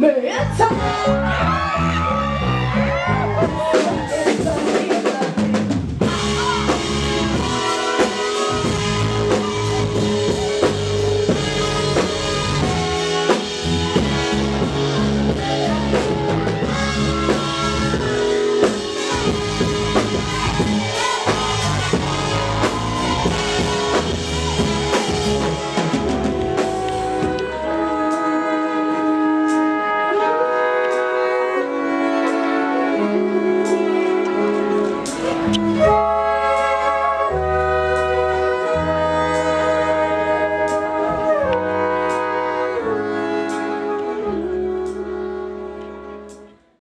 Government